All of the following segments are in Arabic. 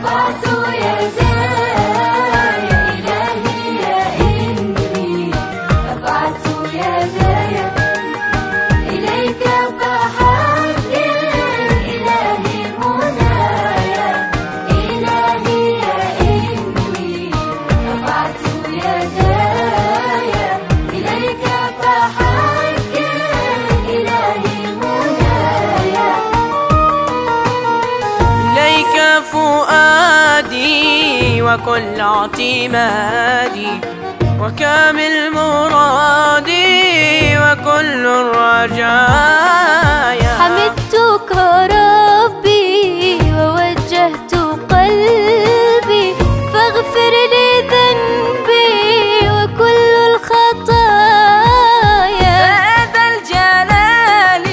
Rafa وكل اعتمادي وكامل مرادي وكل الرجايا. حمدتك ربي ووجهت قلبي فاغفر لي ذنبي وكل الخطايا. ذا الجلال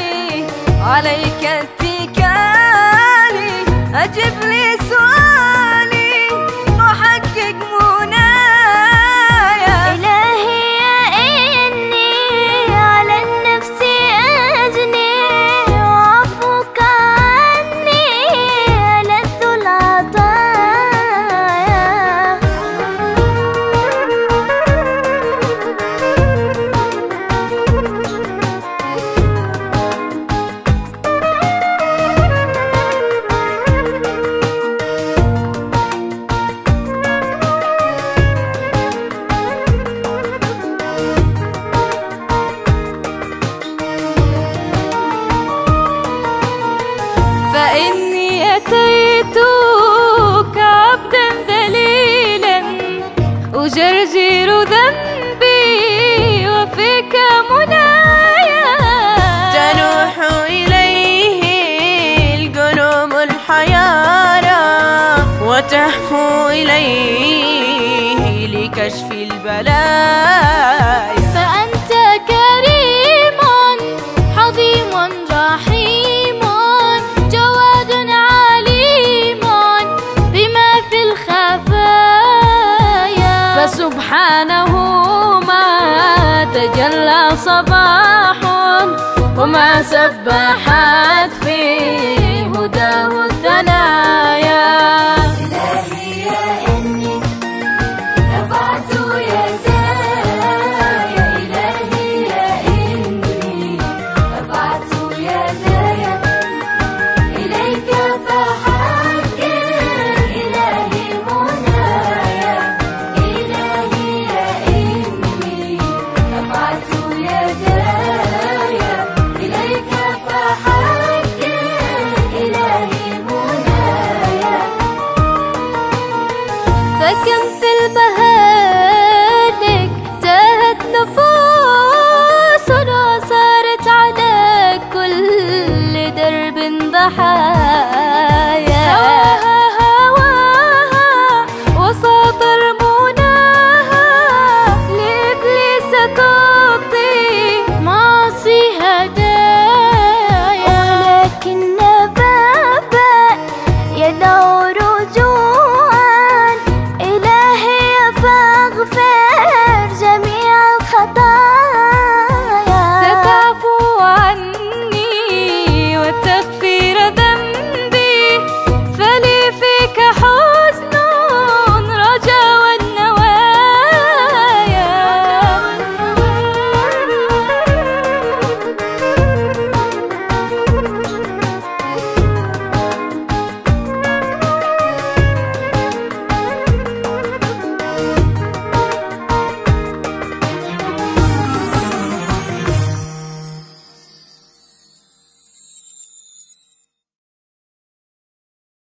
عليك اتكالي أجب لي سؤالي. أتيتك عبدا ذليلا أجرجر ذنبي وفيك منايا. تنوح إليه القلوب الحيارى وتهفو إليه لكشف البلايا. صباح وما سبحت 가끔